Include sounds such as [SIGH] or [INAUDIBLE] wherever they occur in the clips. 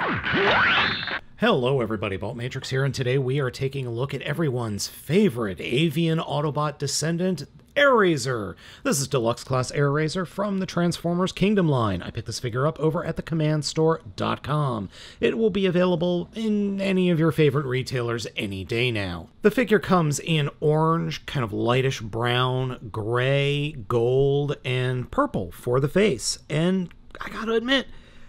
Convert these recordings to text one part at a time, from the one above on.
Hello everybody, BaltMatrix here, and today we are taking a look at everyone's favorite avian Autobot descendant, Airazor. This is Deluxe Class Airazor from the Transformers Kingdom line. I picked this figure up over at thecommandstore.com. It will be available in any of your favorite retailers any day now. The figure comes in orange, kind of lightish brown, gray, gold, and purple for the face, and I gotta admit,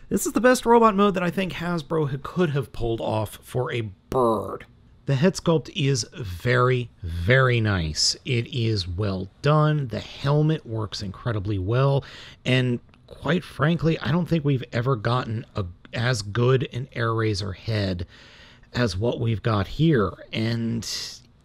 this is the best robot mode that I think Hasbro could have pulled off for a bird. The head sculpt is very, very nice. It is well done. The helmet works incredibly well. And quite frankly, I don't think we've ever gotten a, as good an Airazor head as what we've got here. And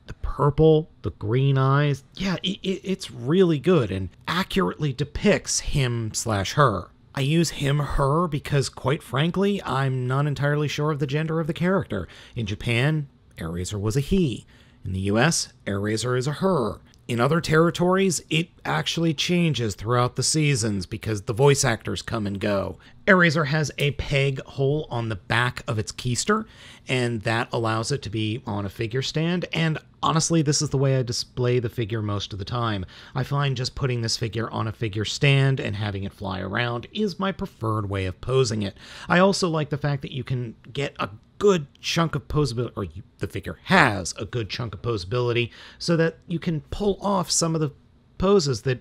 the purple, the green eyes, yeah, it, it's really good and accurately depicts him slash her. I use him, her, because quite frankly, I'm not entirely sure of the gender of the character. In Japan, Airazor was a he. In the US, Airazor is a her. In other territories, it actually changes throughout the seasons because the voice actors come and go. Airazor has a peg hole on the back of its keister, and that allows it to be on a figure stand. And honestly, this is the way I display the figure most of the time. I find just putting this figure on a figure stand and having it fly around is my preferred way of posing it. I also like the fact that you can get a good chunk of posability, or you, the figure has a good chunk of posability, so that you can pull off some of the poses that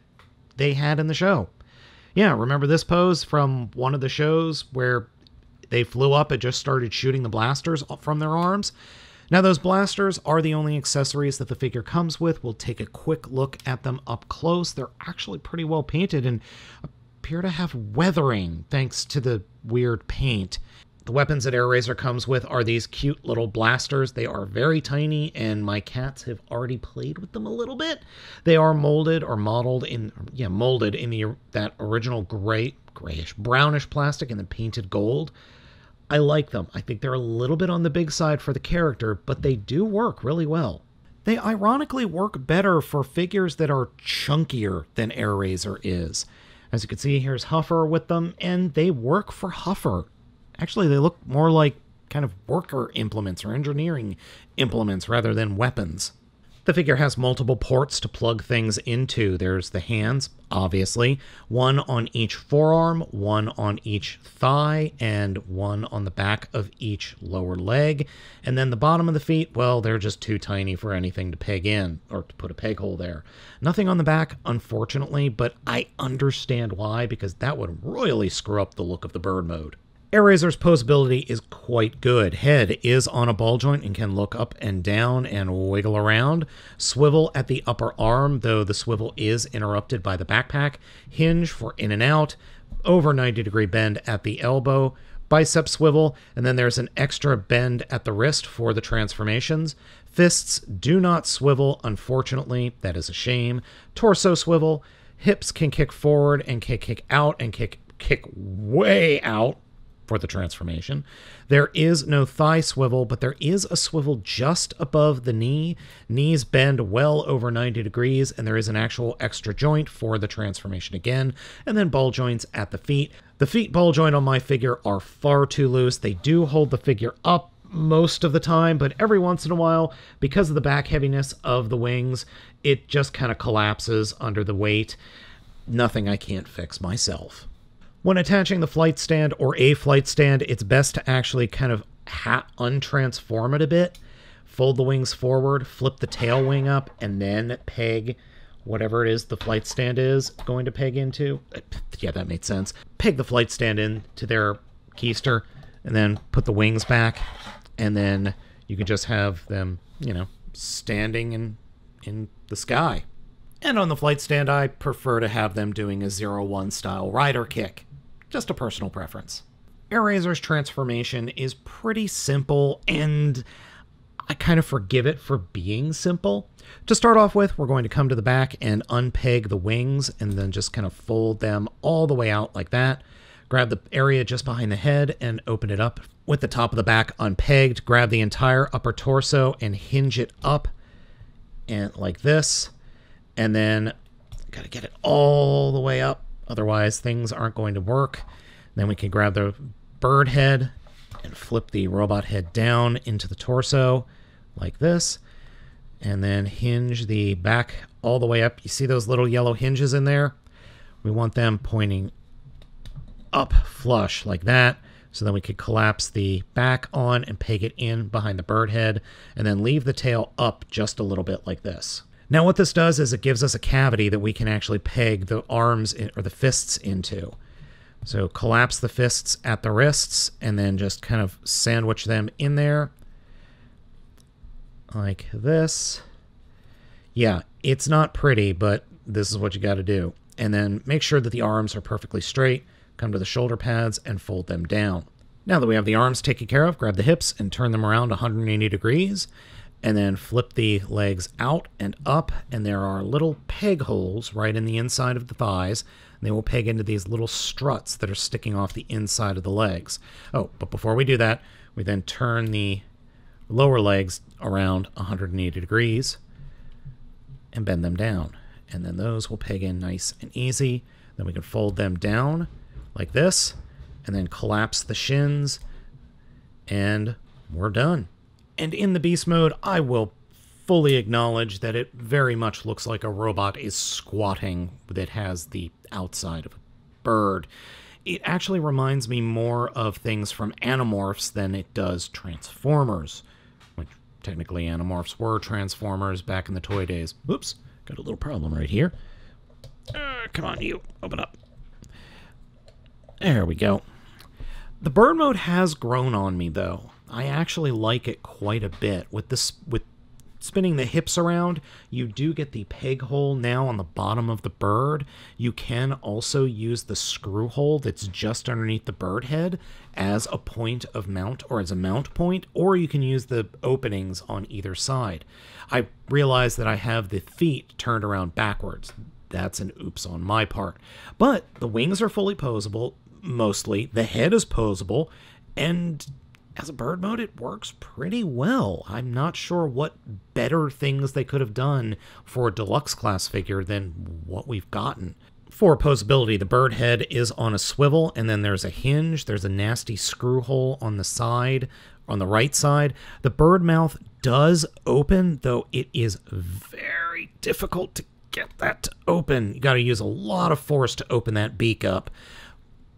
they had in the show. Yeah, remember this pose from one of the shows where they flew up and just started shooting the blasters from their arms? Now, those blasters are the only accessories that the figure comes with. We'll take a quick look at them up close. They're actually pretty well painted and appear to have weathering thanks to the weird paint. The weapons that Airazor comes with are these cute little blasters. They are very tiny, and my cats have already played with them a little bit. They are molded or modeled in, yeah, molded in the that original gray, grayish, brownish plastic and then painted gold. I like them. I think they're a little bit on the big side for the character, but they do work really well. They ironically work better for figures that are chunkier than Airazor is. As you can see, here's Huffer with them, and they work for Huffer. Actually, they look more like kind of worker implements or engineering implements rather than weapons. The figure has multiple ports to plug things into. There's the hands, obviously, one on each forearm, one on each thigh, and one on the back of each lower leg. And then the bottom of the feet, well, they're just too tiny for anything to peg in or to put a peg hole there. Nothing on the back, unfortunately, but I understand why, because that would royally screw up the look of the bird mode. Airazor's posability is quite good. Head is on a ball joint and can look up and down and wiggle around. Swivel at the upper arm, though the swivel is interrupted by the backpack. Hinge for in and out. Over 90 degree bend at the elbow. Bicep swivel, and then there's an extra bend at the wrist for the transformations. Fists do not swivel, unfortunately. That is a shame. Torso swivel. Hips can kick forward and can kick out and kick kick way out for the transformation. There is no thigh swivel, but there is a swivel just above the knee. Knees bend well over 90 degrees, and there is an actual extra joint for the transformation again, and then ball joints at the feet. The feet ball joint on my figure are far too loose. They do hold the figure up most of the time, but every once in a while, because of the back heaviness of the wings, it just kind of collapses under the weight. Nothing I can't fix myself. When attaching the flight stand or a flight stand, it's best to actually kind of untransform it a bit. Fold the wings forward, flip the tail wing up, and then peg whatever it is the flight stand is going to peg into. Yeah, that made sense. Peg the flight stand in to their keister, and then put the wings back, and then you can just have them, you know, standing in in the sky. And on the flight stand, I prefer to have them doing a zero one style rider kick. Just a personal preference. Airazor's transformation is pretty simple, and I kind of forgive it for being simple. To start off with, we're going to come to the back and unpeg the wings, and then just kind of fold them all the way out like that. Grab the area just behind the head and open it up with the top of the back unpegged. Grab the entire upper torso and hinge it up and like this. And then got to get it all the way up Otherwise, things aren't going to work. Then we can grab the bird head and flip the robot head down into the torso like this and then hinge the back all the way up. You see those little yellow hinges in there? We want them pointing up flush like that. So then we could collapse the back on and peg it in behind the bird head and then leave the tail up just a little bit like this. Now what this does is it gives us a cavity that we can actually peg the arms in, or the fists into. So collapse the fists at the wrists and then just kind of sandwich them in there like this. Yeah, it's not pretty, but this is what you got to do. And then make sure that the arms are perfectly straight. Come to the shoulder pads and fold them down. Now that we have the arms taken care of, grab the hips and turn them around 180 degrees. And then flip the legs out and up. And there are little peg holes right in the inside of the thighs. and they will peg into these little struts that are sticking off the inside of the legs. Oh, but before we do that, we then turn the lower legs around 180 degrees and bend them down. And then those will peg in nice and easy. Then we can fold them down like this and then collapse the shins and we're done. And in the beast mode, I will fully acknowledge that it very much looks like a robot is squatting that has the outside of a bird. It actually reminds me more of things from Animorphs than it does Transformers. Which technically, Animorphs were Transformers back in the toy days. Oops, got a little problem right here. Uh, come on, you. Open up. There we go. The bird mode has grown on me, though. I actually like it quite a bit. With this, with spinning the hips around, you do get the peg hole now on the bottom of the bird. You can also use the screw hole that's just underneath the bird head as a point of mount or as a mount point, or you can use the openings on either side. I realize that I have the feet turned around backwards. That's an oops on my part. But the wings are fully posable, mostly. The head is posable, and as a bird mode, it works pretty well. I'm not sure what better things they could have done for a deluxe class figure than what we've gotten. For posability, the bird head is on a swivel, and then there's a hinge. There's a nasty screw hole on the side, on the right side. The bird mouth does open, though it is very difficult to get that to open. You got to use a lot of force to open that beak up.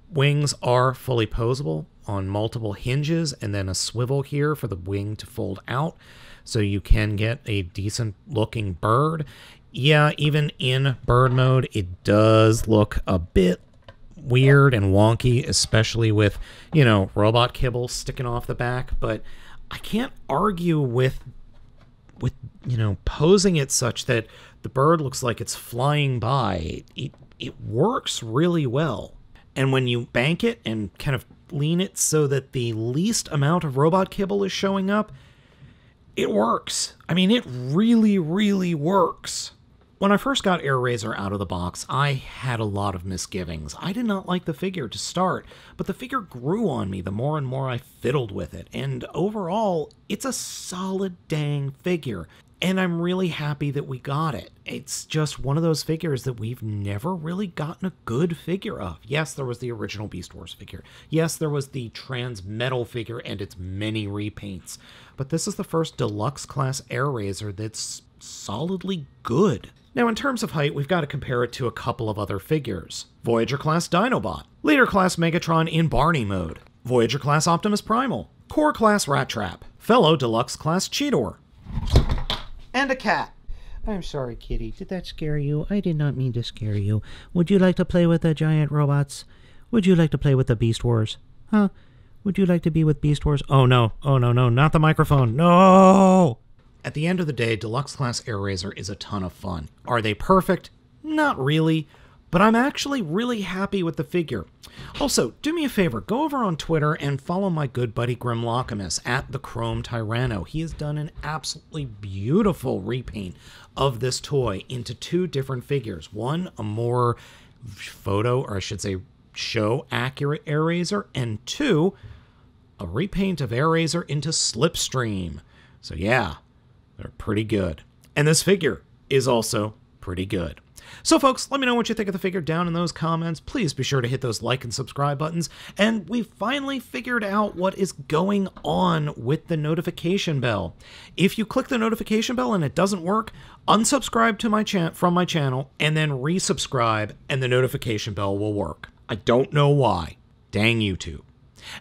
Wings are fully posable on multiple hinges and then a swivel here for the wing to fold out so you can get a decent looking bird. Yeah, even in bird mode, it does look a bit weird and wonky, especially with, you know, robot kibble sticking off the back, but I can't argue with with, you know, posing it such that the bird looks like it's flying by. It it works really well. And when you bank it and kind of lean it so that the least amount of robot kibble is showing up, it works. I mean, it really, really works. When I first got Airazor out of the box, I had a lot of misgivings. I did not like the figure to start, but the figure grew on me the more and more I fiddled with it, and overall, it's a solid dang figure and I'm really happy that we got it. It's just one of those figures that we've never really gotten a good figure of. Yes, there was the original Beast Wars figure. Yes, there was the Transmetal figure and its many repaints. But this is the first deluxe class Airazor that's solidly good. Now, in terms of height, we've got to compare it to a couple of other figures. Voyager class Dinobot, Leader class Megatron in Barney mode, Voyager class Optimus Primal, Core class Rat Trap, Fellow Deluxe class Cheetor, and a cat. I'm sorry, Kitty. Did that scare you? I did not mean to scare you. Would you like to play with the giant robots? Would you like to play with the Beast Wars? Huh? Would you like to be with Beast Wars? Oh no, oh no, no, not the microphone. No! At the end of the day, Deluxe Class Airazor is a ton of fun. Are they perfect? Not really but I'm actually really happy with the figure. Also, do me a favor, go over on Twitter and follow my good buddy Grimlockamus at the Chrome Tyranno. He has done an absolutely beautiful repaint of this toy into two different figures. One, a more photo, or I should say, show accurate Airazor, and two, a repaint of Airazor into Slipstream. So yeah, they're pretty good. And this figure is also pretty good. So, folks, let me know what you think of the figure down in those comments. Please be sure to hit those like and subscribe buttons. And we finally figured out what is going on with the notification bell. If you click the notification bell and it doesn't work, unsubscribe to my chan- from my channel and then resubscribe, and the notification bell will work. I don't know why. Dang YouTube.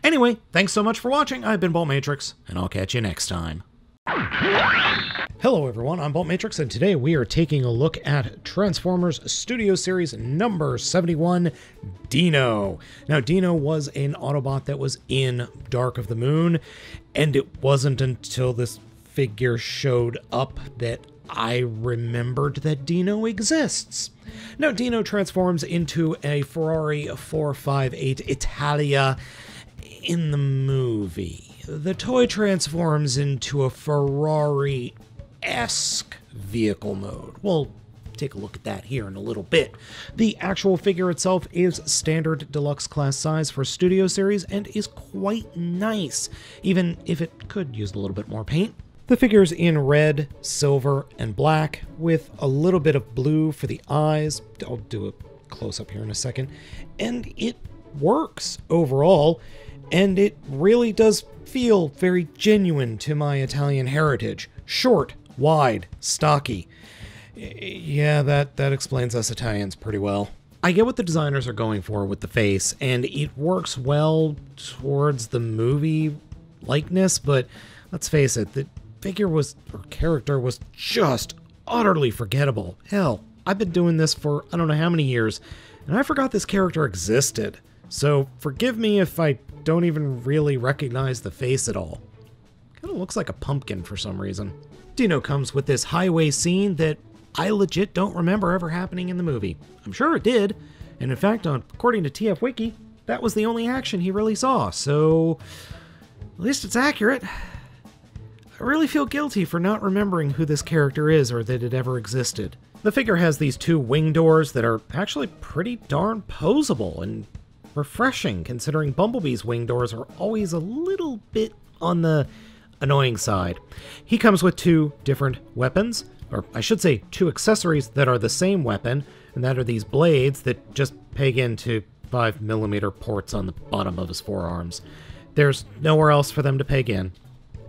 Anyway, thanks so much for watching. I've been BaltMatrix, and I'll catch you next time. Hello everyone, I'm BaltMatrix, and today we are taking a look at Transformers Studio Series number 71, Dino. Now, Dino was an Autobot that was in Dark of the Moon, and it wasn't until this figure showed up that I remembered that Dino exists. Now, Dino transforms into a Ferrari 458 Italia in the movie. The toy transforms into a Ferrari esque vehicle mode. We'll take a look at that here in a little bit. The actual figure itself is standard deluxe class size for Studio Series and is quite nice, even if it could use a little bit more paint. The figure's in red, silver, and black, with a little bit of blue for the eyes. I'll do a close up here in a second. And it works overall, and it really does feel very genuine to my Italian heritage. Short, wide, stocky. Yeah, that, that explains us Italians pretty well. I get what the designers are going for with the face, and it works well towards the movie likeness, but let's face it, the figure was, or character was just utterly forgettable. Hell, I've been doing this for I don't know how many years, and I forgot this character existed. So forgive me if I don't even really recognize the face at all. Kind of looks like a pumpkin for some reason. Dino comes with this highway scene that I legit don't remember ever happening in the movie. I'm sure it did, and in fact, according to TF Wiki, that was the only action he really saw, so at least it's accurate. I really feel guilty for not remembering who this character is or that it ever existed. The figure has these two wing doors that are actually pretty darn posable and refreshing considering Bumblebee's wing doors are always a little bit on the annoying side. He comes with two different weapons, or I should say two accessories that are the same weapon, and that are these blades that just peg into 5mm ports on the bottom of his forearms. There's nowhere else for them to peg in.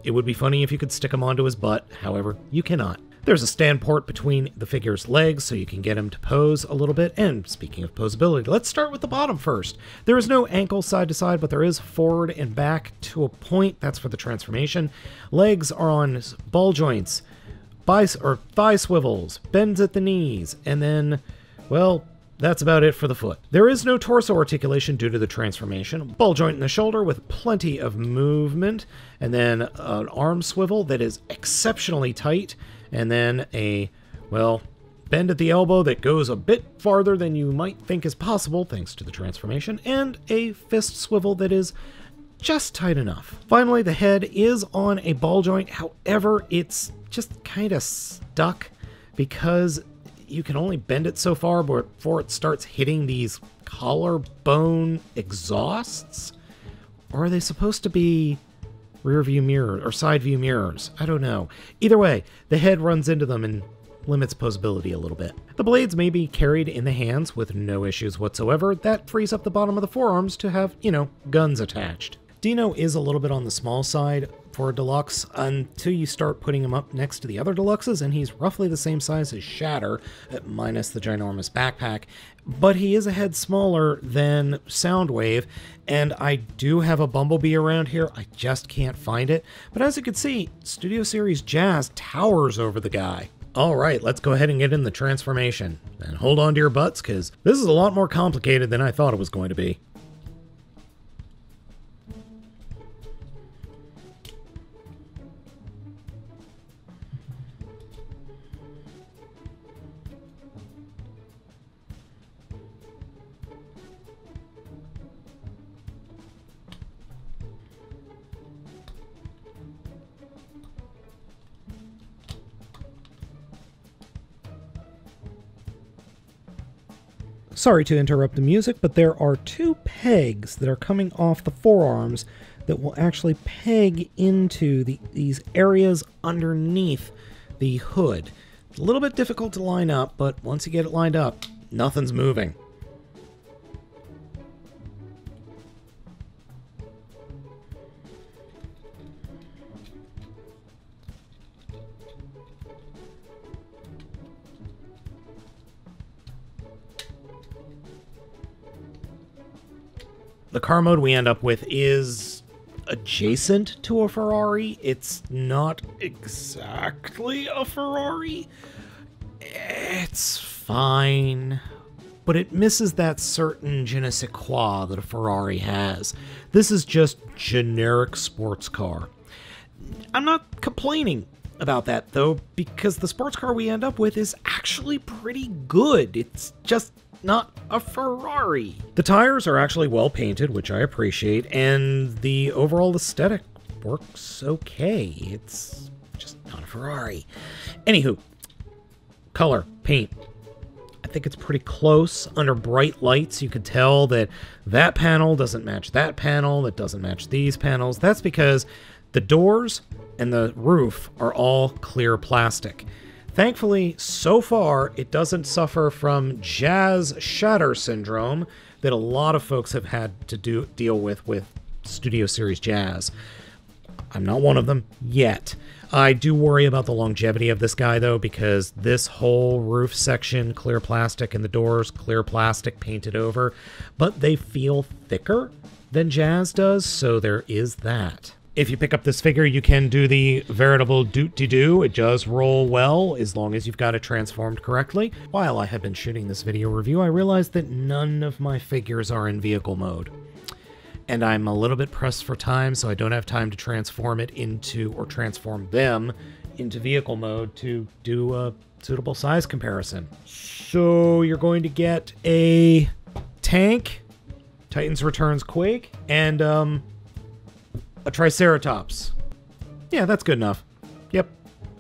It would be funny if you could stick them onto his butt, however, you cannot. There's a stand port between the figure's legs so you can get him to pose a little bit. And speaking of posability, let's start with the bottom first. There is no ankle side to side, but there is forward and back to a point. That's for the transformation. Legs are on ball joints, bice or thigh swivels, bends at the knees, and then, well, that's about it for the foot. There is no torso articulation due to the transformation. Ball joint in the shoulder with plenty of movement, and then an arm swivel that is exceptionally tight, and then a, well, bend at the elbow that goes a bit farther than you might think is possible thanks to the transformation, and a fist swivel that is just tight enough. Finally, the head is on a ball joint, however, it's just kind of stuck because you can only bend it so far before it starts hitting these collarbone exhausts? Or are they supposed to be rear view mirror or side view mirrors? I don't know. Either way, the head runs into them and limits posability a little bit. The blades may be carried in the hands with no issues whatsoever. That frees up the bottom of the forearms to have, you know, guns attached. Dino is a little bit on the small side for a deluxe until you start putting him up next to the other deluxes, and he's roughly the same size as Shatter, uh, minus the ginormous backpack. But he is a head smaller than Soundwave, and I do have a Bumblebee around here. I just can't find it. But as you can see, Studio Series Jazz towers over the guy. All right, let's go ahead and get in the transformation. And hold on to your butts, because this is a lot more complicated than I thought it was going to be. Sorry to interrupt the music, but there are two pegs that are coming off the forearms that will actually peg into the, these areas underneath the hood. It's A little bit difficult to line up, but once you get it lined up, nothing's moving. The car mode we end up with is adjacent to a Ferrari. It's not exactly a Ferrari. It's fine, but it misses that certain je ne sais quoi that a Ferrari has. This is just generic sports car. I'm not complaining about that though, because the sports car we end up with is actually pretty good. It's just not a Ferrari. The tires are actually well painted, which I appreciate, and the overall aesthetic works okay. It's just not a Ferrari. Anywho, color, paint. I think it's pretty close. Under bright lights, you could tell that that panel doesn't match that panel, that doesn't match these panels. That's because the doors and the roof are all clear plastic. Thankfully, so far, it doesn't suffer from jazz shatter syndrome that a lot of folks have had to do deal with with Studio Series Jazz. I'm not one of them yet. I do worry about the longevity of this guy though, because this whole roof section, clear plastic, and the doors, clear plastic painted over, but they feel thicker than Jazz does, so there is that. If you pick up this figure, you can do the veritable doot-de-doo. It does roll well, as long as you've got it transformed correctly. While I had been shooting this video review, I realized that none of my figures are in vehicle mode. And I'm a little bit pressed for time, so I don't have time to transform it into, or transform them into vehicle mode to do a suitable size comparison. So you're going to get a tank, Titans Returns Quake, and um, a Triceratops. Yeah, that's good enough. Yep,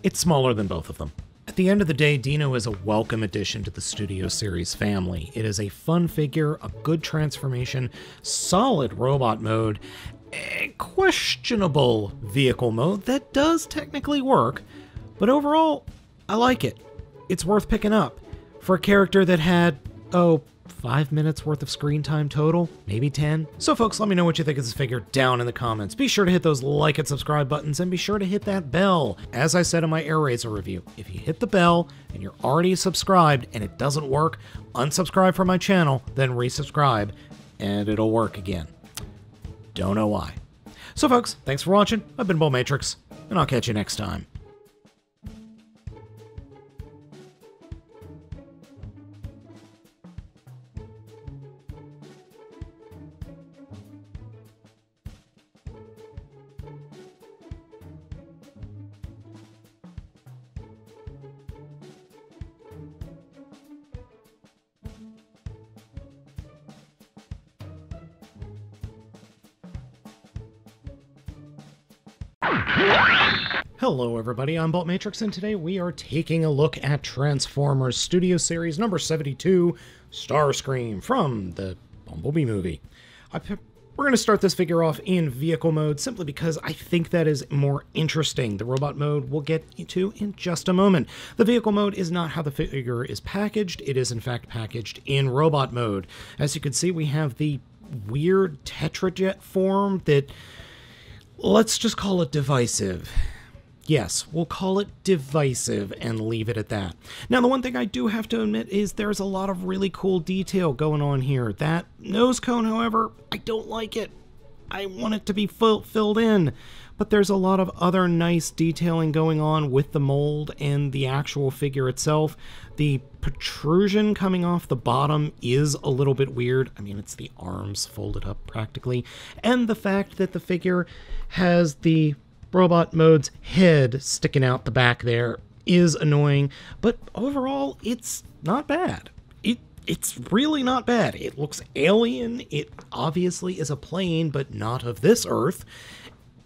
it's smaller than both of them. At the end of the day, Dino is a welcome addition to the Studio Series family. It is a fun figure, a good transformation, solid robot mode, a questionable vehicle mode that does technically work, but overall, I like it. It's worth picking up. For a character that had, oh, five minutes worth of screen time total, maybe 10. So folks, let me know what you think of this figure down in the comments. Be sure to hit those like and subscribe buttons and be sure to hit that bell. As I said in my Airazor review, if you hit the bell and you're already subscribed and it doesn't work, unsubscribe from my channel, then resubscribe and it'll work again. Don't know why. So folks, thanks for watching. I've been BaltMatrix and I'll catch you next time. Hello everybody, I'm BaltMatrix, and today we are taking a look at Transformers Studio Series number 72, Starscream from the Bumblebee movie. I, we're going to start this figure off in vehicle mode simply because I think that is more interesting. The robot mode we'll get into in just a moment. The vehicle mode is not how the figure is packaged, it is in fact packaged in robot mode. As you can see, we have the weird Tetrajet form that let's just call it divisive. Yes, we'll call it divisive and leave it at that. Now, the one thing I do have to admit is there's a lot of really cool detail going on here. That nose cone, however, I don't like it. I want it to be filled in. But there's a lot of other nice detailing going on with the mold and the actual figure itself. The protrusion coming off the bottom is a little bit weird. I mean, it's the arms folded up practically. And the fact that the figure has the robot mode's head sticking out the back there is annoying, but overall, it's not bad. It it's really not bad. It looks alien. It obviously is a plane, but not of this Earth,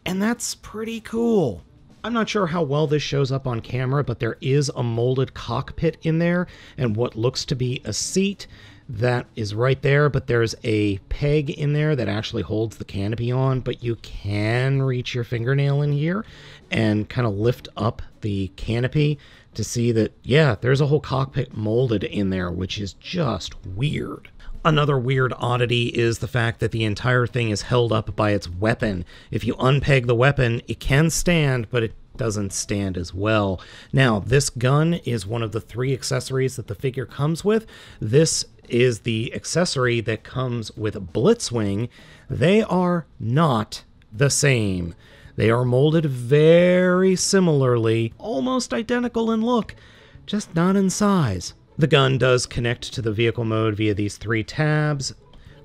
and that's pretty cool. I'm not sure how well this shows up on camera, but there is a molded cockpit in there and what looks to be a seat that is right there, but there's a peg in there that actually holds the canopy on, but you can reach your fingernail in here and kind of lift up the canopy to see that, yeah, there's a whole cockpit molded in there, which is just weird. Another weird oddity is the fact that the entire thing is held up by its weapon. If you unpeg the weapon, it can stand, but it doesn't stand as well. Now, this gun is one of the three accessories that the figure comes with. This is the accessory that comes with Blitzwing. They are not the same. They are molded very similarly, almost identical in look, just not in size. The gun does connect to the vehicle mode via these three tabs,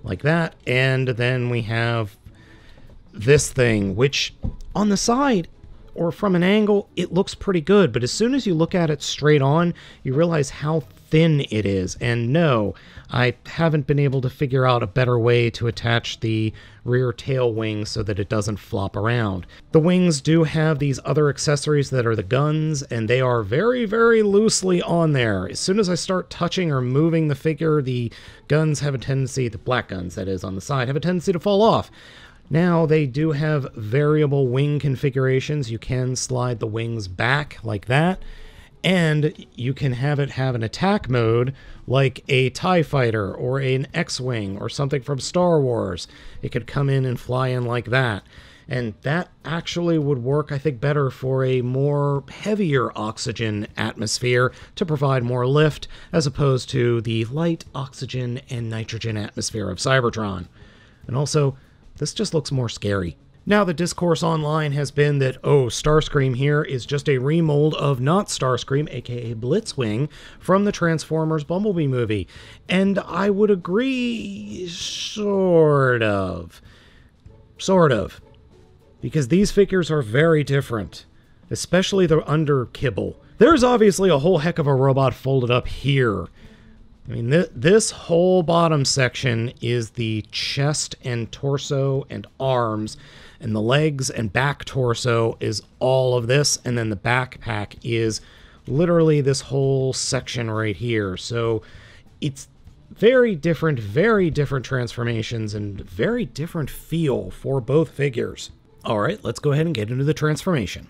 like that, and then we have this thing, which on the side or from an angle, it looks pretty good, but as soon as you look at it straight on, you realize how thin it is. And no, I haven't been able to figure out a better way to attach the rear tail wing so that it doesn't flop around. The wings do have these other accessories that are the guns, and they are very, very loosely on there. As soon as I start touching or moving the figure, the guns have a tendency, the black guns that is on the side, have a tendency to fall off. Now they do have variable wing configurations. You can slide the wings back like that and you can have it have an attack mode like a TIE fighter or an X Wing or something from Star Wars. It could come in and fly in like that. And that actually would work, I think, better for a more heavier oxygen atmosphere to provide more lift, as opposed to the light oxygen and nitrogen atmosphere of Cybertron. And also, this just looks more scary. Now, the discourse online has been that, oh, Starscream here is just a remold of not Starscream, aka Blitzwing, from the Transformers Bumblebee movie. And I would agree, sort of. Sort of. Because these figures are very different, especially the under kibble. There's obviously a whole heck of a robot folded up here. I mean, th this whole bottom section is the chest and torso and arms and the legs and back torso is all of this, and then the backpack is literally this whole section right here. So it's very different, very different transformations, and very different feel for both figures. All right, let's go ahead and get into the transformation.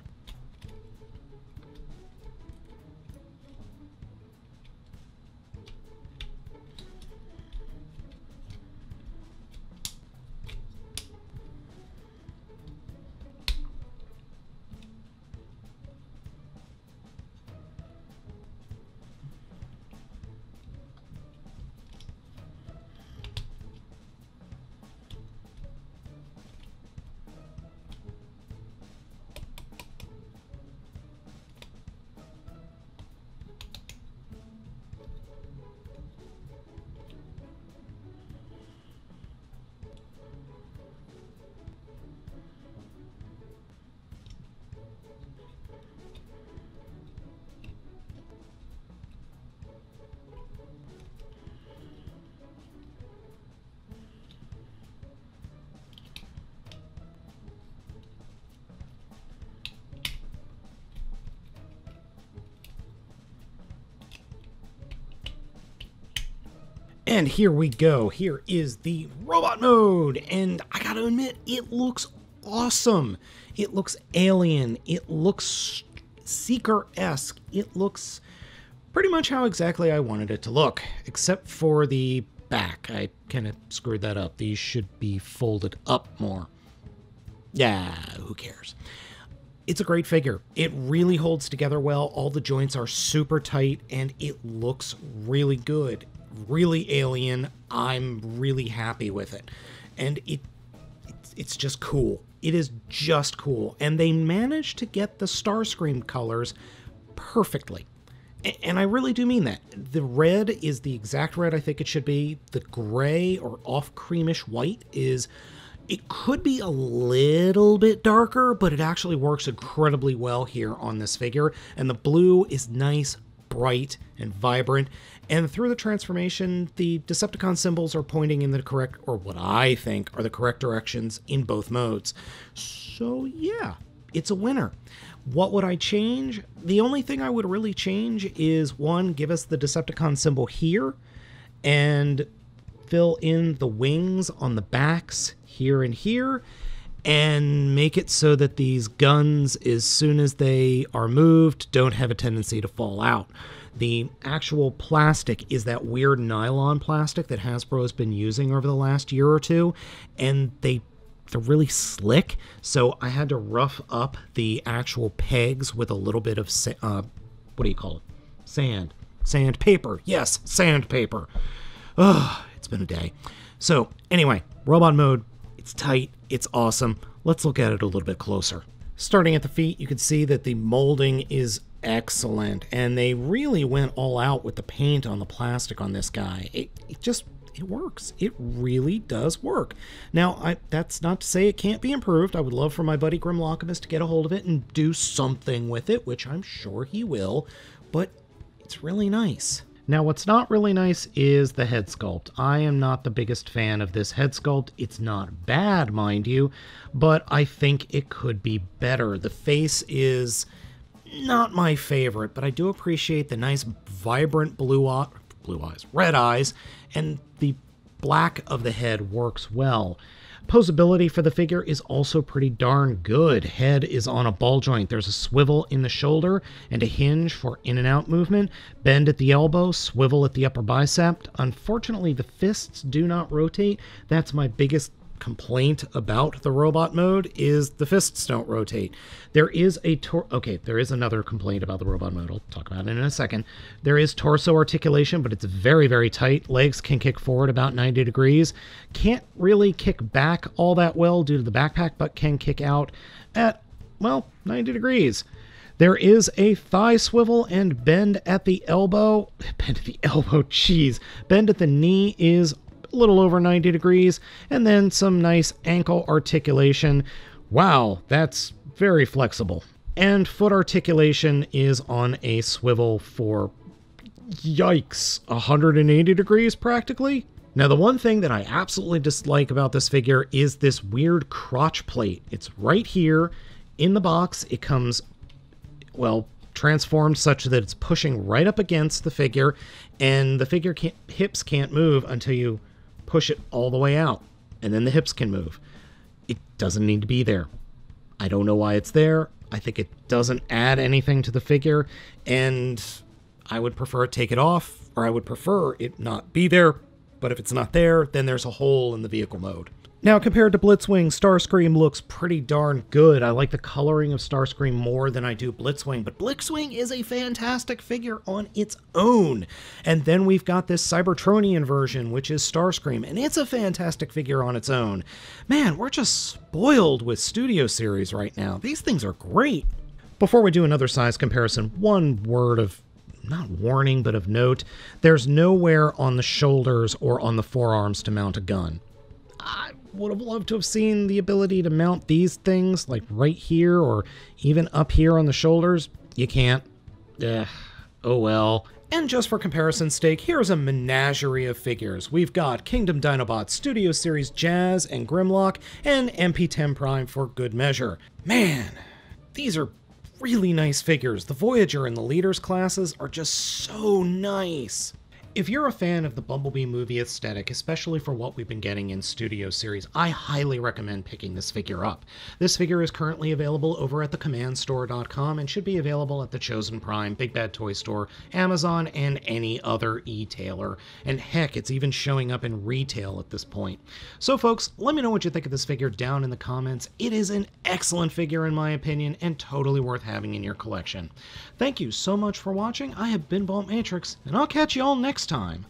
And here we go. Here is the robot mode. And I gotta admit, it looks awesome. It looks alien. It looks Seeker esque. It looks pretty much how exactly I wanted it to look, except for the back. I kind of screwed that up. These should be folded up more. Yeah, who cares? It's a great figure. It really holds together well. All the joints are super tight and it looks really good really alien. I'm really happy with it. And it it's, just cool. It is just cool. And they managed to get the Starscream colors perfectly. And I really do mean that. The red is the exact red I think it should be. The gray or off creamish white is it could be a little bit darker, but it actually works incredibly well here on this figure. And the blue is nice, bright, and vibrant. And through the transformation, the Decepticon symbols are pointing in the correct, or what I think are the correct directions in both modes. So, yeah, it's a winner. What would I change? The only thing I would really change is one, give us the Decepticon symbol here and fill in the wings on the backs here and here. and make it so that these guns, as soon as they are moved, don't have a tendency to fall out. The actual plastic is that weird nylon plastic that Hasbro has been using over the last year or two, and they they're really slick. So I had to rough up the actual pegs with a little bit of uh, what do you call it? Sand, sandpaper. Yes, sandpaper. Ugh, it's been a day. So anyway, robot mode. It's tight. It's awesome. Let's look at it a little bit closer. Starting at the feet, you can see that the molding is excellent, and they really went all out with the paint on the plastic on this guy. It, it just it works. It really does work. Now, I, that's not to say it can't be improved. I would love for my buddy Grimlockimus to get a hold of it and do something with it, which I'm sure he will, but it's really nice. Now, what's not really nice is the head sculpt. I am not the biggest fan of this head sculpt. It's not bad, mind you, but I think it could be better. The face is not my favorite, but I do appreciate the nice, vibrant blue, blue eyes, red eyes, and the black of the head works well. Posability for the figure is also pretty darn good. Head is on a ball joint. There's a swivel in the shoulder and a hinge for in and out movement. Bend at the elbow, swivel at the upper bicep. Unfortunately, the fists do not rotate. That's my biggest complaint about the robot mode is the fists don't rotate. There is a tor- okay, there is another complaint about the robot mode. I'll talk about it in a second. There is torso articulation, but it's very very tight. Legs can kick forward about 90 degrees. Can't really kick back all that well due to the backpack, but can kick out at well 90 degrees. There is a thigh swivel and bend at the elbow. [LAUGHS] Bend at the elbow, cheese. Bend at the knee is a little over 90 degrees, and then some nice ankle articulation. Wow, that's very flexible. And foot articulation is on a swivel for, yikes, 180 degrees practically? Now, the one thing that I absolutely dislike about this figure is this weird crotch plate. It's right here in the box. It comes, well, transformed such that it's pushing right up against the figure, and the figure can't, hips can't move until you push it all the way out, and then the hips can move. It doesn't need to be there. I don't know why it's there. I think it doesn't add anything to the figure, and I would prefer take it off, or I would prefer it not be there. But if it's not there, then there's a hole in the vehicle mode. Now, compared to Blitzwing, Starscream looks pretty darn good. I like the coloring of Starscream more than I do Blitzwing, but Blitzwing is a fantastic figure on its own. And then we've got this Cybertronian version, which is Starscream, and it's a fantastic figure on its own. Man, we're just spoiled with Studio Series right now. These things are great. Before we do another size comparison, one word of not warning, but of note, there's nowhere on the shoulders or on the forearms to mount a gun. I would have loved to have seen the ability to mount these things, like right here or even up here on the shoulders. You can't. Ugh. [SIGHS] Oh well. And just for comparison's sake, here's a menagerie of figures. We've got Kingdom Dinobots, Studio Series Jazz and Grimlock, and MP10 Prime for good measure. Man, these are really nice figures. The Voyager and the Leaders classes are just so nice. If you're a fan of the Bumblebee movie aesthetic, especially for what we've been getting in Studio Series, I highly recommend picking this figure up. This figure is currently available over at thecommandstore.com and should be available at the Chosen Prime, Big Bad Toy Store, Amazon, and any other e-tailer. And heck, it's even showing up in retail at this point. So folks, let me know what you think of this figure down in the comments. It is an excellent figure in my opinion and totally worth having in your collection. Thank you so much for watching. I have been BaltMatrix, and I'll catch you all next next time.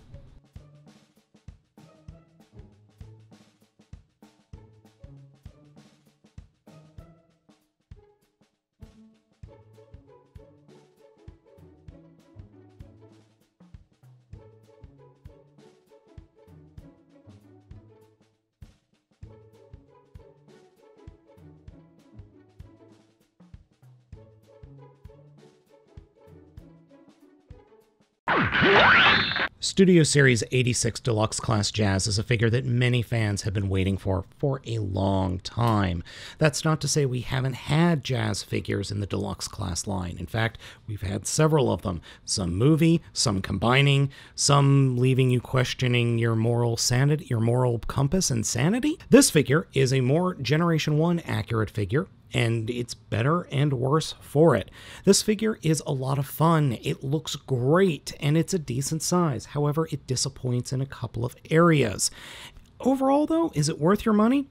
Yeah! [LAUGHS] Studio Series 86 Deluxe Class Jazz is a figure that many fans have been waiting for for a long time. That's not to say we haven't had Jazz figures in the Deluxe Class line. In fact, we've had several of them. Some movie, some combining, some leaving you questioning your moral sanity, your moral compass and sanity. This figure is a more Generation 1 accurate figure and it's better and worse for it. This figure is a lot of fun. It looks great and it's a decent size. However, it disappoints in a couple of areas. Overall, though, is it worth your money?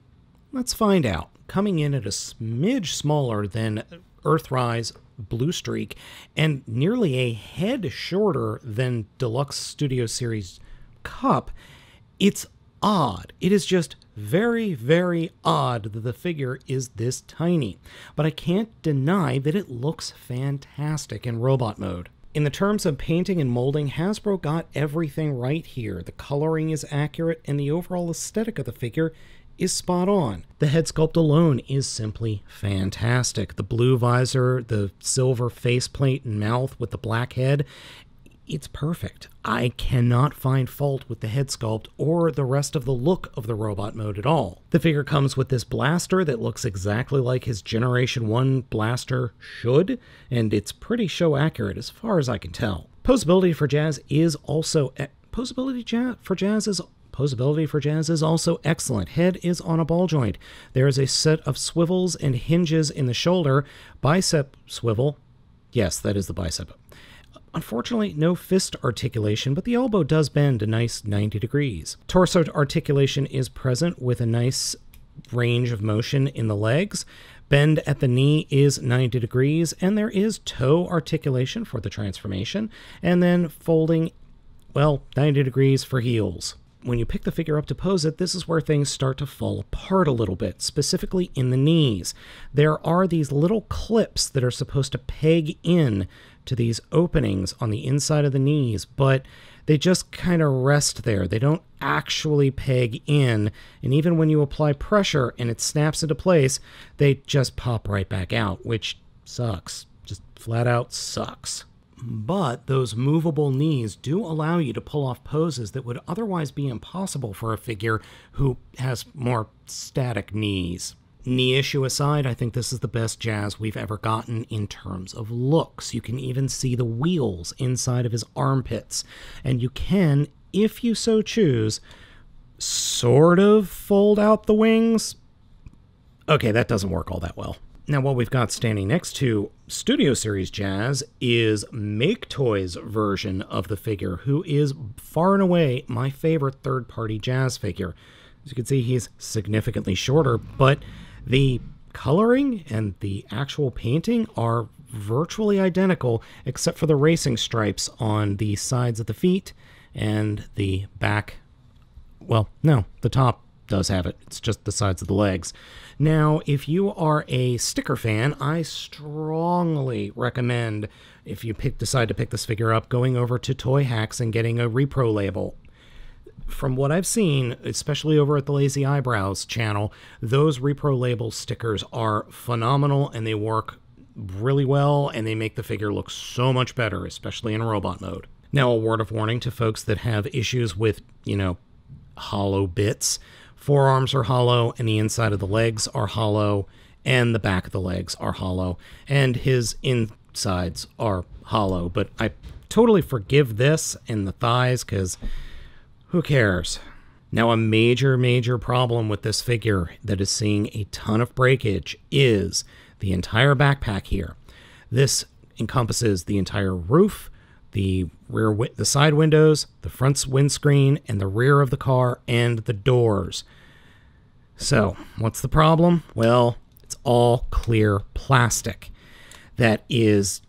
Let's find out. Coming in at a smidge smaller than Earthrise Blue Streak and nearly a head shorter than Deluxe Studio Series Kup, it's odd. It is just very, very odd that the figure is this tiny, but I can't deny that it looks fantastic in robot mode. In the terms of painting and molding, Hasbro got everything right here. The coloring is accurate, and the overall aesthetic of the figure is spot on. The head sculpt alone is simply fantastic. The blue visor, the silver faceplate and mouth with the black head, it's perfect. I cannot find fault with the head sculpt or the rest of the look of the robot mode at all. The figure comes with this blaster that looks exactly like his Generation 1 blaster should, and it's pretty show accurate as far as I can tell. Posability for Jazz is also posability ja- for Jazz is Posability for Jazz is also excellent. Head is on a ball joint. There is a set of swivels and hinges in the shoulder. Bicep swivel. Yes, that is the bicep. Unfortunately, no fist articulation, but the elbow does bend a nice 90 degrees. Torso articulation is present with a nice range of motion in the legs. Bend at the knee is 90 degrees, and there is toe articulation for the transformation, and then folding, well, 90 degrees for heels when you pick the figure up to pose it, this is where things start to fall apart a little bit, specifically in the knees. There are these little clips that are supposed to peg in to these openings on the inside of the knees, but they just kind of rest there. They don't actually peg in, and even when you apply pressure and it snaps into place, they just pop right back out, which sucks. Just flat out sucks. But those movable knees do allow you to pull off poses that would otherwise be impossible for a figure who has more static knees. Knee issue aside, I think this is the best jazz we've ever gotten in terms of looks. You can even see the wheels inside of his armpits, and you can, if you so choose, sort of fold out the wings. Okay, that doesn't work all that well. Now, what we've got standing next to Studio Series Jazz is MakeToys' version of the figure, who is far and away my favorite third party jazz figure. As you can see, he's significantly shorter, but the coloring and the actual painting are virtually identical, except for the racing stripes on the sides of the feet and the back. Well, no, the top does have it. It's just the sides of the legs. Now, if you are a sticker fan, I strongly recommend if you pick, decide to pick this figure up, going over to Toyhax and getting a repro label. From what I've seen, especially over at the Lazy Eyebrows channel, those repro label stickers are phenomenal and they work really well and they make the figure look so much better, especially in robot mode. Now, a word of warning to folks that have issues with, you know, hollow bits forearms are hollow, and the inside of the legs are hollow, and the back of the legs are hollow, and his insides are hollow. But I totally forgive this and the thighs because who cares? Now, a major, major problem with this figure that is seeing a ton of breakage is the entire backpack here. This encompasses the entire roof, the rear the side windows, the front windscreen, and the rear of the car and the doors. So, what's the problem? Well, it's all clear plastic that is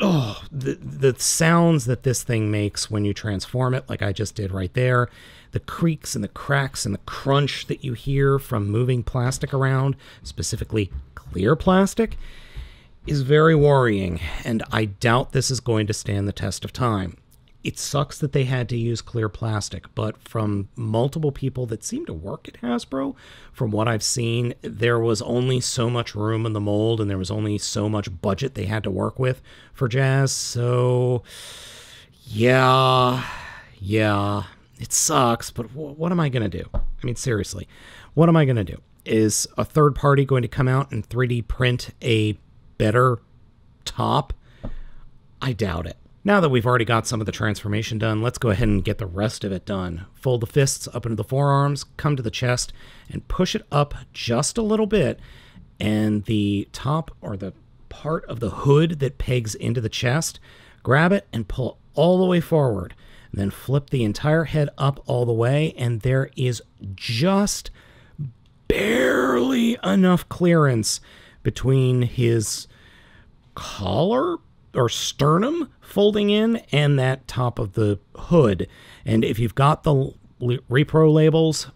oh, the the sounds that this thing makes when you transform it like I just did right there, the creaks and the cracks and the crunch that you hear from moving plastic around, specifically clear plastic is very worrying, and I doubt this is going to stand the test of time. It sucks that they had to use clear plastic, but from multiple people that seem to work at Hasbro, from what I've seen, there was only so much room in the mold and there was only so much budget they had to work with for Jazz. So, yeah, yeah, it sucks, but what am I going to do? I mean, seriously, what am I going to do? Is a third party going to come out and 3D print a better top? I doubt it. Now that we've already got some of the transformation done, let's go ahead and get the rest of it done. Fold the fists up into the forearms, come to the chest, and push it up just a little bit. And the top or the part of the hood that pegs into the chest, grab it and pull all the way forward. Then flip the entire head up all the way, and there is just barely enough clearance between his collar or sternum folding in and that top of the hood. And if you've got the repro labels,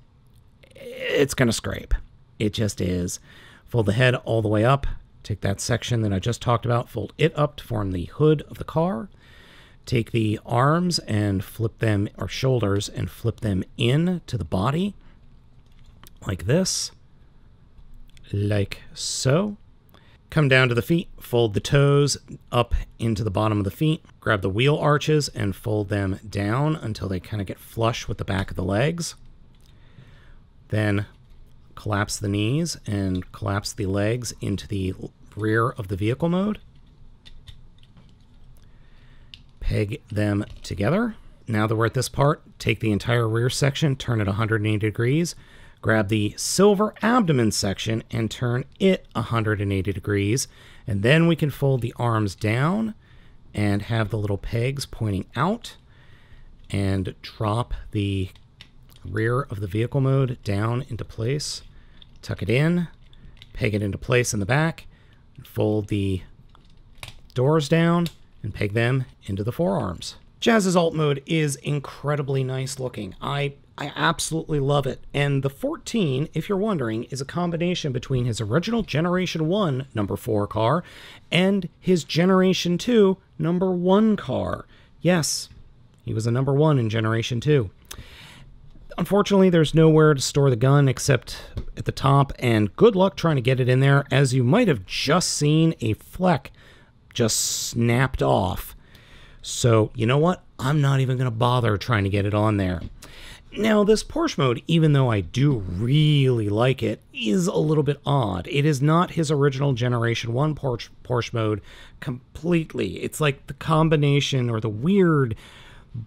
it's going to scrape. It just is. Fold the head all the way up. Take that section that I just talked about, fold it up to form the hood of the car. Take the arms and flip them, or shoulders, and flip them in to the body like this, like so. Come down to the feet, fold the toes up into the bottom of the feet, grab the wheel arches and fold them down until they kind of get flush with the back of the legs. Then collapse the knees and collapse the legs into the rear of the vehicle mode. Peg them together. Now that we're at this part, take the entire rear section, turn it 180 degrees, Grab the silver abdomen section and turn it 180 degrees. And then we can fold the arms down and have the little pegs pointing out and drop the rear of the vehicle mode down into place. Tuck it in, peg it into place in the back, fold the doors down, and peg them into the forearms. Jazz's alt mode is incredibly nice looking. I I absolutely love it. And the 14, if you're wondering, is a combination between his original Generation 1 number 4 car and his Generation 2 number 1 car. Yes, he was a number 1 in Generation 2. Unfortunately, there's nowhere to store the gun except at the top, and good luck trying to get it in there, as you might have just seen a fleck just snapped off. So, you know what? I'm not even going to bother trying to get it on there. Now, this Porsche mode, even though I do really like it, is a little bit odd. It is not his original Generation 1 Porsche, Porsche mode completely. It's like the combination or the weird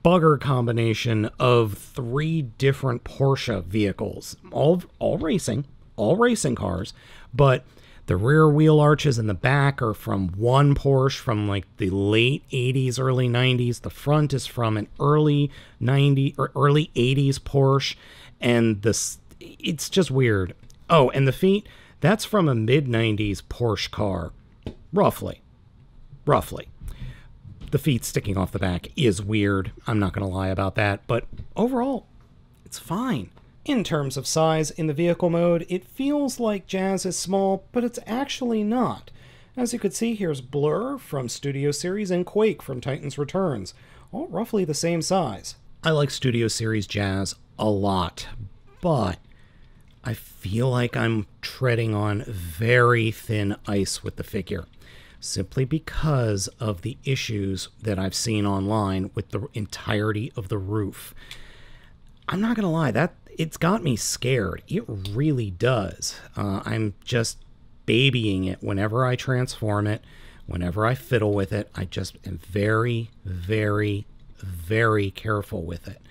bugger combination of three different Porsche vehicles, all, all racing, all racing cars, but the rear wheel arches in the back are from one Porsche from like the late 80s, early 90s. The front is from an early 90 or early 80s Porsche. And this, it's just weird. Oh, and the feet, that's from a mid 90s Porsche car, roughly. Roughly. The feet sticking off the back is weird. I'm not going to lie about that. But overall, it's fine. In terms of size in the vehicle mode, it feels like Jazz is small, but it's actually not. As you could see, here's Blurr from Studio Series and Quake from Titans Returns, all roughly the same size. I like Studio Series Jazz a lot, but I feel like I'm treading on very thin ice with the figure, simply because of the issues that I've seen online with the entirety of the roof. I'm not going to lie, that it's got me scared. It really does. Uh, I'm just babying it whenever I transform it, whenever I fiddle with it. I just am very, very, very careful with it.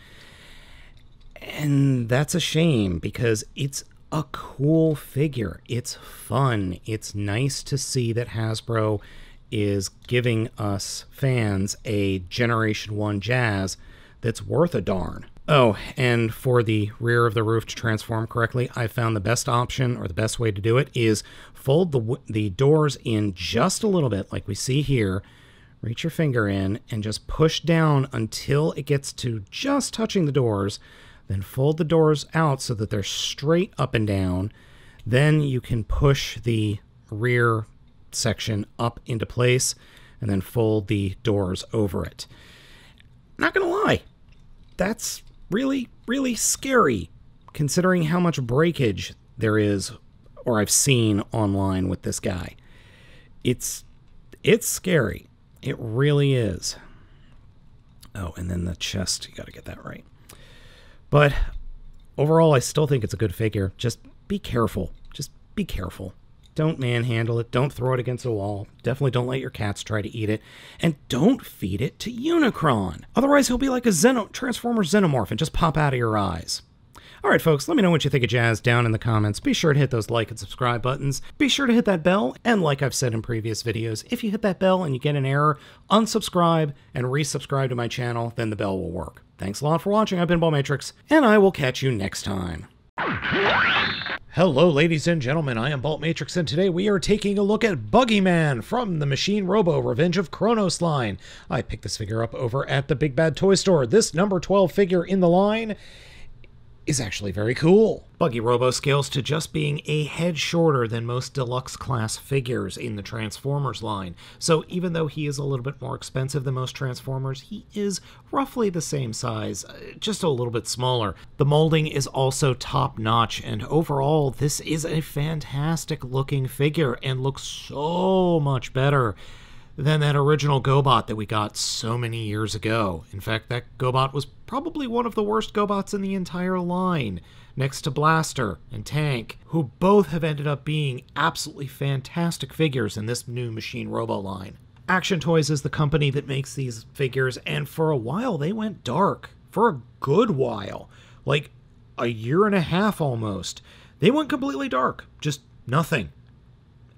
And that's a shame because it's a cool figure. It's fun. It's nice to see that Hasbro is giving us fans a Generation 1 Jazz that's worth a darn. Oh, and for the rear of the roof to transform correctly, I found the best option or the best way to do it is fold the, the doors in just a little bit, like we see here. Reach your finger in and just push down until it gets to just touching the doors. Then fold the doors out so that they're straight up and down. Then you can push the rear section up into place and then fold the doors over it. Not gonna lie, that's really, really scary considering how much breakage there is or I've seen online with this guy. It's it's scary. It really is. Oh, and then the chest, you got to get that right. But overall, I still think it's a good figure. Just be careful. Just be careful. Don't manhandle it. Don't throw it against a wall. Definitely don't let your cats try to eat it. And don't feed it to Unicron. Otherwise, he'll be like a Xeno- Transformer Xenomorph and just pop out of your eyes. All right, folks, let me know what you think of Jazz down in the comments. Be sure to hit those like and subscribe buttons. Be sure to hit that bell. And like I've said in previous videos, if you hit that bell and you get an error, unsubscribe and resubscribe to my channel, then the bell will work. Thanks a lot for watching. I've been BaltMatrix, and I will catch you next time. Hello, ladies and gentlemen. I am BaltMatrix, and today we are taking a look at Buggyman from the Machine Robo Revenge of Cronos line. I picked this figure up over at the Big Bad Toy Store. This number 12 figure in the line is actually very cool. Buggy Robo scales to just being a head shorter than most deluxe class figures in the Transformers line. So even though he is a little bit more expensive than most Transformers, he is roughly the same size, uh, just a little bit smaller. The molding is also top notch, and overall, this is a fantastic looking figure and looks so much better than that original GoBot that we got so many years ago. In fact, that GoBot was probably one of the worst GoBots in the entire line, next to Blaster and Tank, who both have ended up being absolutely fantastic figures in this new Machine Robo line. Action Toys is the company that makes these figures, and for a while they went dark. For a good while. Like a year and a half almost. They went completely dark. Just nothing.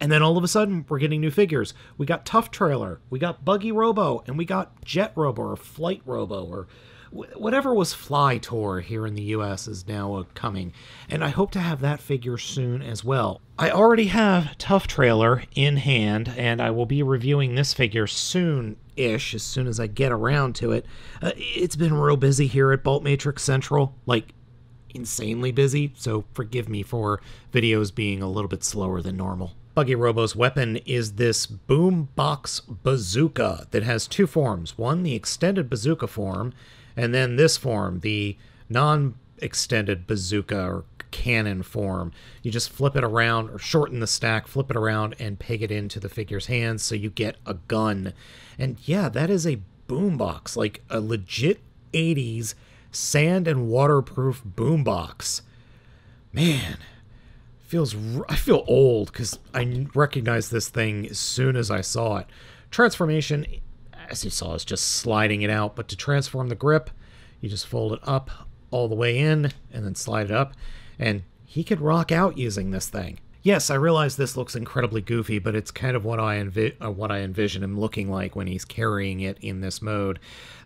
And then all of a sudden, we're getting new figures. We got Tough Trailer, we got Buggy Robo, and we got Jet Robo or Flight Robo or whatever was Fly Tour here in the US is now coming. And I hope to have that figure soon as well. I already have Tough Trailer in hand, and I will be reviewing this figure soon ish as soon as I get around to it. Uh, it's been real busy here at BaltMatrix Central, like insanely busy, so forgive me for videos being a little bit slower than normal. Buggy Robo's weapon is this boombox bazooka that has two forms. One, the extended bazooka form, and then this form, the non extended bazooka or cannon form. You just flip it around or shorten the stack, flip it around, and peg it into the figure's hands so you get a gun. And yeah, that is a boombox, like a legit 80s sand and waterproof boombox. Man, feels I feel old because I recognized this thing as soon as I saw it. Transformation, as you saw, is just sliding it out, but to transform the grip, you just fold it up all the way in and then slide it up, and he could rock out using this thing. Yes, I realize this looks incredibly goofy, but it's kind of what I envi- uh, what I envision him looking like when he's carrying it in this mode.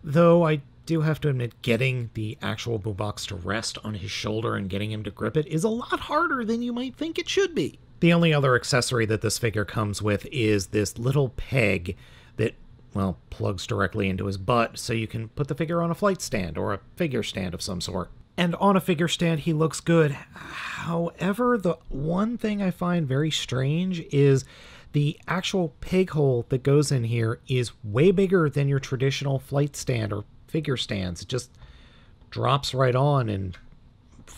Though I do have to admit, getting the actual boombox to rest on his shoulder and getting him to grip it is a lot harder than you might think it should be. The only other accessory that this figure comes with is this little peg that, well, plugs directly into his butt so you can put the figure on a flight stand or a figure stand of some sort. And on a figure stand, he looks good. However, the one thing I find very strange is the actual peg hole that goes in here is way bigger than your traditional flight stand or figure stands. It just drops right on and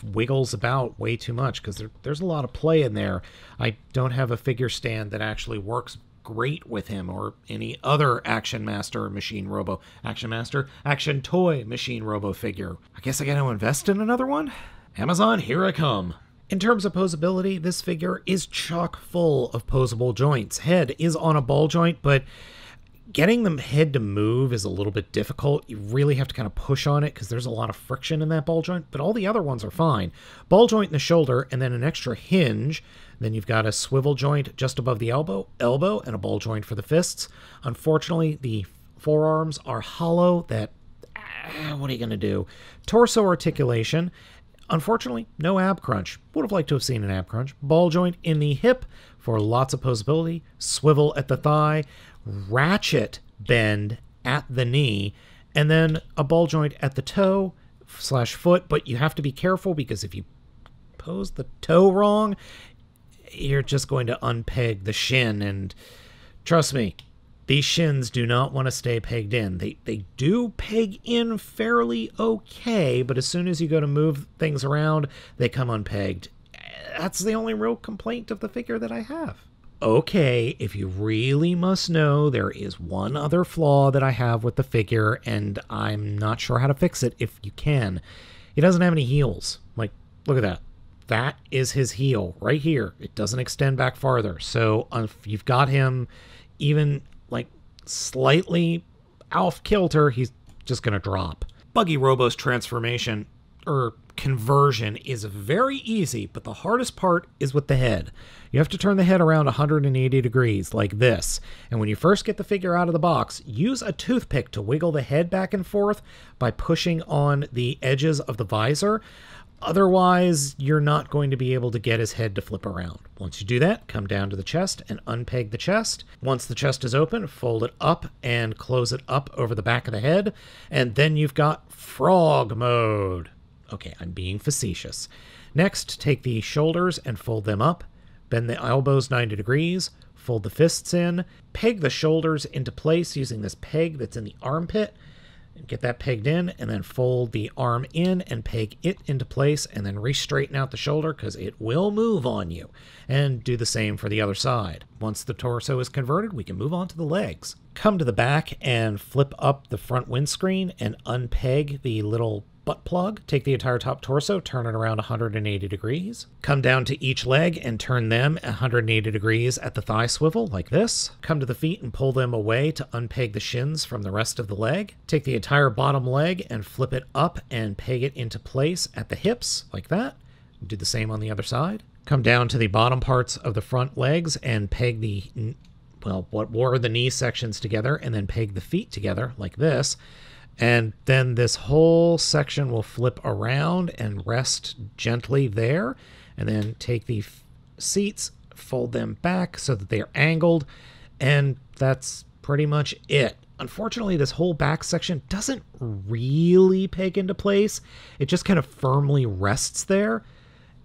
wiggles about way too much because there, there's a lot of play in there. I don't have a figure stand that actually works great with him or any other Action Master Machine Robo. Action Master? Action Toy Machine Robo figure. I guess I gotta invest in another one? Amazon, here I come. In terms of posability, this figure is chock full of posable joints. Head is on a ball joint, but getting the head to move is a little bit difficult. You really have to kind of push on it because there's a lot of friction in that ball joint, but all the other ones are fine. Ball joint in the shoulder and then an extra hinge. Then you've got a swivel joint just above the elbow, elbow, and a ball joint for the fists. Unfortunately, the forearms are hollow. That ah, what are you going to do? Torso articulation. Unfortunately, no ab crunch. Would have liked to have seen an ab crunch. Ball joint in the hip for lots of posability. Swivel at the thigh ratchet bend at the knee, and then a ball joint at the toe slash foot. But you have to be careful because if you pose the toe wrong, you're just going to unpeg the shin. And trust me, these shins do not want to stay pegged in. They they do peg in fairly okay, but as soon as you go to move things around, they come unpegged. That's the only real complaint of the figure that I have. Okay, if you really must know, there is one other flaw that I have with the figure, and I'm not sure how to fix it if you can. He doesn't have any heels. Like, look at that. That is his heel right here. It doesn't extend back farther. So if you've got him even like slightly off kilter, he's just going to drop. Buggy Robo's transformation or conversion is very easy, but the hardest part is with the head. You have to turn the head around 180 degrees like this. And when you first get the figure out of the box, use a toothpick to wiggle the head back and forth by pushing on the edges of the visor. Otherwise, you're not going to be able to get his head to flip around. Once you do that, come down to the chest and unpeg the chest. Once the chest is open, fold it up and close it up over the back of the head. And then you've got frog mode. Okay, I'm being facetious. Next, take the shoulders and fold them up. Bend the elbows 90 degrees. Fold the fists in. Peg the shoulders into place using this peg that's in the armpit get that pegged in and then fold the arm in and peg it into place and then re-straighten out the shoulder because it will move on you and do the same for the other side once the torso is converted we can move on to the legs come to the back and flip up the front windscreen and unpeg the little butt plug. Take the entire top torso, turn it around 180 degrees. Come down to each leg and turn them 180 degrees at the thigh swivel, like this. Come to the feet and pull them away to unpeg the shins from the rest of the leg. Take the entire bottom leg and flip it up and peg it into place at the hips, like that. Do the same on the other side. Come down to the bottom parts of the front legs and peg the well, what were the knee sections together and then peg the feet together like this. And then this whole section will flip around and rest gently there. And then take the seats, fold them back so that they are angled. And that's pretty much it. Unfortunately, this whole back section doesn't really peg into place. It just kind of firmly rests there.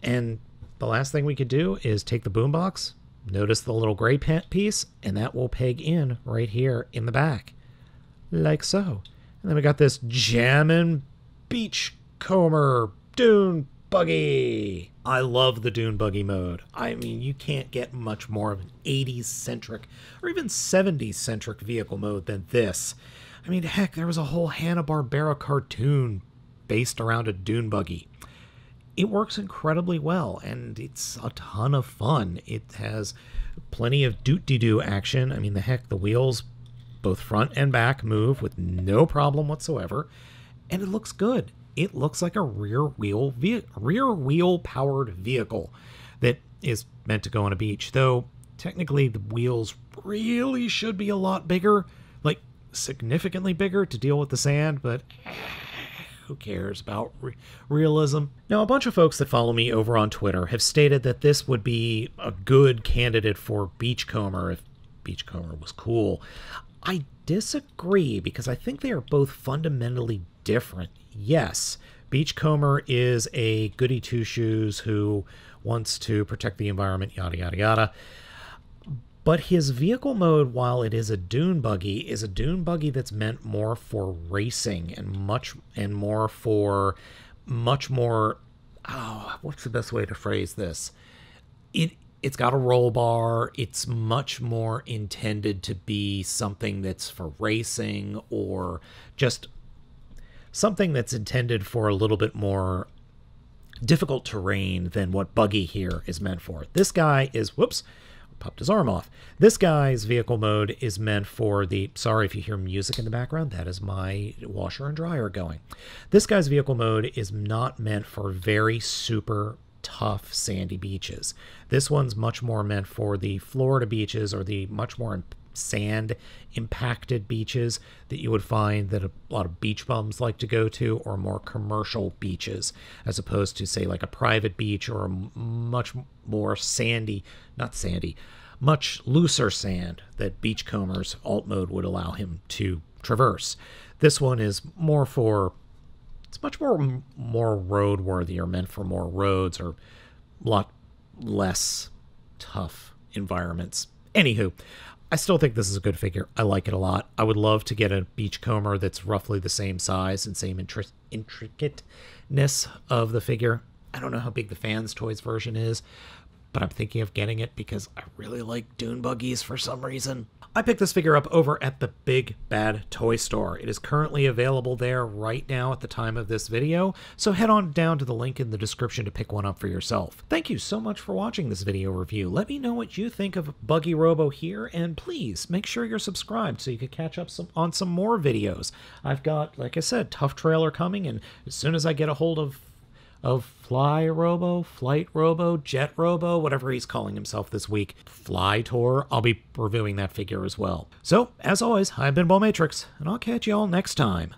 And the last thing we could do is take the boombox, notice the little gray piece, and that will peg in right here in the back. Like so. And then we got this jammin' beachcomber dune buggy. I love the dune buggy mode. I mean, you can't get much more of an 80s centric or even 70s centric vehicle mode than this. I mean, heck, there was a whole Hanna-Barbera cartoon based around a dune buggy. It works incredibly well and it's a ton of fun. It has plenty of doot-de-doo action. I mean, the heck, the wheels both front and back move with no problem whatsoever, and it looks good. It looks like a rear wheel ve- rear wheel powered vehicle that is meant to go on a beach. Though technically the wheels really should be a lot bigger, like significantly bigger to deal with the sand, but who cares about re- realism? Now, a bunch of folks that follow me over on Twitter have stated that this would be a good candidate for Beachcomber if Beachcomber was cool. I disagree because I think they are both fundamentally different. Yes, Beachcomber is a goody two shoes who wants to protect the environment, yada, yada, yada. But his vehicle mode, while it is a dune buggy, is a dune buggy that's meant more for racing and much and more for much more. Oh, what's the best way to phrase this? It it's got a roll bar. It's much more intended to be something that's for racing or just something that's intended for a little bit more difficult terrain than what buggy here is meant for. This guy is whoops, popped his arm off. This guy's vehicle mode is meant for the sorry if you hear music in the background, that is my washer and dryer going. This guy's vehicle mode is not meant for very super tough sandy beaches. This one's much more meant for the Florida beaches or the much more sand impacted beaches that you would find that a lot of beach bums like to go to or more commercial beaches as opposed to say like a private beach or a much more sandy not sandy much looser sand that beachcombers alt mode would allow him to traverse this one is more for it's much more more roadworthy or meant for more roads or a lot less tough environments. Anywho, I still think this is a good figure. I like it a lot. I would love to get a beachcomber that's roughly the same size and same intri- intricateness of the figure. I don't know how big the FansToys version is, but I'm thinking of getting it because I really like dune buggies for some reason. I picked this figure up over at the Big Bad Toy Store. It is currently available there right now at the time of this video, so head on down to the link in the description to pick one up for yourself. Thank you so much for watching this video review. Let me know what you think of Buggy Robo here, and please make sure you're subscribed so you can catch up some, on some more videos. I've got, like I said, Tough Trailer coming, and as soon as I get a hold of of Fly Robo, Flight Robo, Jet Robo, whatever he's calling himself this week, Fly Tour. I'll be reviewing that figure as well. So, as always, I've been Matrix, and I'll catch you all next time.